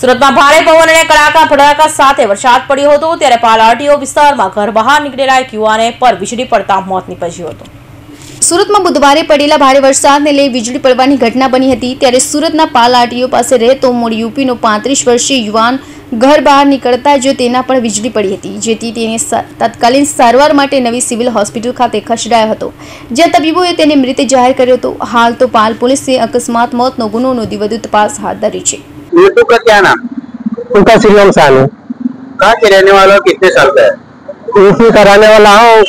સુરતમાં ભારે પવન અને કડાકા ભડાકા સાથે વરસાદ પડ્યો હતો, ત્યારે પાલાટીઓ વિસ્તારમાં ઘર બહાર નીકળેલા એક યુવાને પર વીજળી પડતા મોત નીપજ્યું હતું. સુરતમાં બુધવારે પડેલા ભારે વરસાદને લઈ વીજળી પડવાની ઘટના બની હતી, ત્યારે સુરતના પાલાટીઓ પાસે રહેતો મૂળ યુપીનો પાંત્રીસ વર્ષીય યુવાન ઘર બહાર નીકળતા જો તેના પર વીજળી પડી હતી, જેથી તેને તત્કાલીન સારવાર માટે નવી સિવિલ હોસ્પિટલ ખાતે ખસેડાયો હતો. જ્યાં તબીબોએ તેને મૃત જાહેર કર્યો હતો. હાલ તો પાલ પોલીસે અકસ્માત, મોતનો ગુનો નોંધી વધુ તપાસ હાથ ધરી છે. यूट्यूब का क्या नाम उनका श्रीराम सानू। कहाँ के रहने वाला हो। कितने साल का है इसी कराने वाला हूँ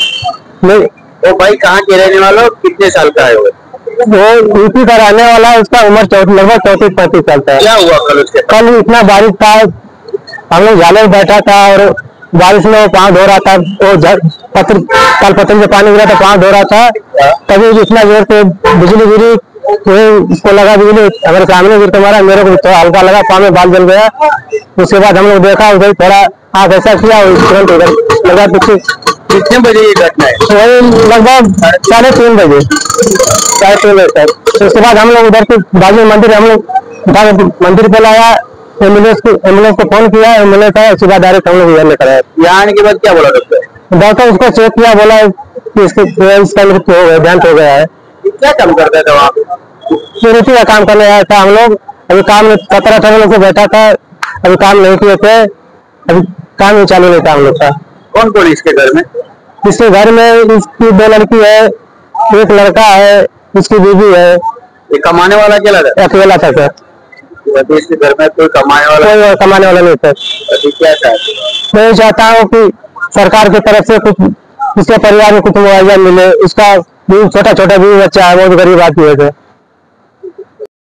मैं वो भाई कहाँ के रहने वाला हो? कितने साल का है? वो वो यूपी का रहने वाला है उसका उम्र चौथ लगभग चौतीस पैंतीस साल का है। क्या हुआ कल उसके कल इतना बारिश था हम लोग झाले में बैठा था और बारिश में वो पाँव धो रहा था वो पत्र कल पत्र से पानी गिरा था पाँव धो रहा था। तभी इतना ज़ोर से बिजली गिरी वो उसको लगा बिजली अगर सामने गिर तो मारा मेरे को थोड़ा हल्का लगा पाँव में बाल जल गया। उसके बाद हम लोग देखा उधर थोड़ा हाथ ऐसा किया तुरंत उधर लगा पीछे। कितने बजे ये घटना है? वही लगभग साढ़े तीन बजे। साढ़े तीन बजे तक। उसके बाद हम लोग उधर से बाजू मंदिर हम लोग मंदिर पे लाया एंबुलेंस को एंबुलेंस को फ़ोन किया एंबुलेंस आया उसके बाद डायरेक्ट हम लोग इधर लेकर आए। यहाँ आने के बाद क्या बोला डॉक्टर डॉक्टर उसको चेक किया बोला कि इसके इसका मृत्यु हो गया हो गया है। क्या काम करते था वहाँ? सिक्योरिटी का काम करने आया था हम लोग। अभी काम सत्रह अठारह लोग बैठा था अभी काम नहीं किए थे। अभी काम ही चालू नहीं था हम लोग का। कौन कौन इसके घर में? इसके घर में इसकी दो लड़की है एक लड़का है इसकी बीवी है। ये कमाने वाला अकेला था अकेला था सर इसके घर में कोई कमाने वाला कोई कमाने वाला नहीं था। अभी क्या चाहते मैं चाहता हूँ कि सरकार की तरफ़ से कुछ इसके परिवार में कुछ मुआवजा मिले इसका भी छोटा छोटा भी बच्चा है बहुत गरीब आदमी है।